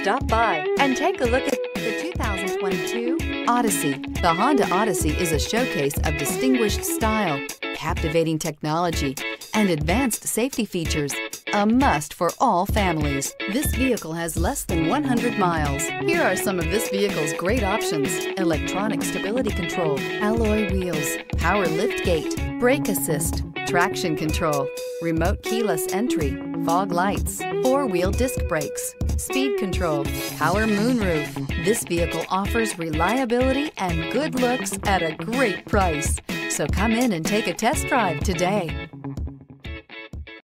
Stop by and take a look at the 2022 Odyssey. The Honda Odyssey is a showcase of distinguished style, captivating technology, and advanced safety features. A must for all families. This vehicle has less than 100 miles. Here are some of this vehicle's great options. Electronic stability control, alloy wheels, power lift gate, brake assist, traction control, remote keyless entry, fog lights, four-wheel disc brakes, speed control, power moonroof. This vehicle offers reliability and good looks at a great price. So come in and take a test drive today.